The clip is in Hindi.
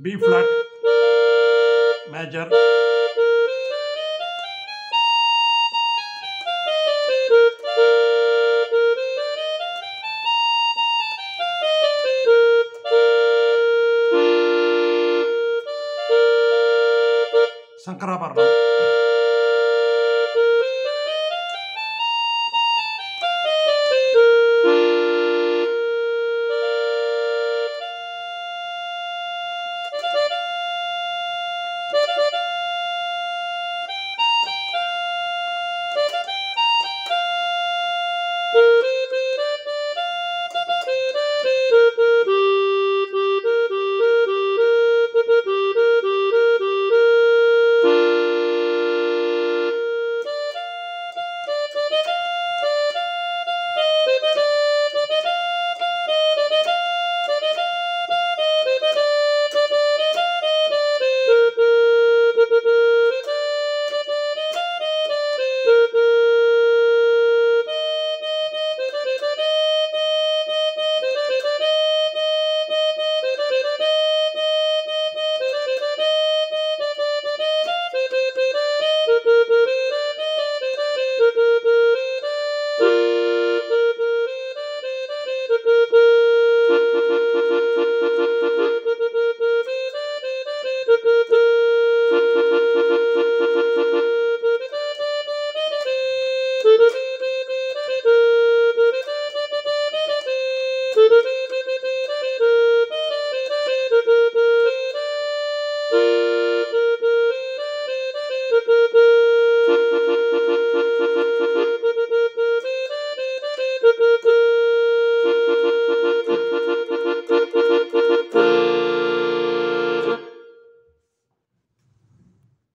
be flat major Shankarabharanam